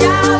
Chao.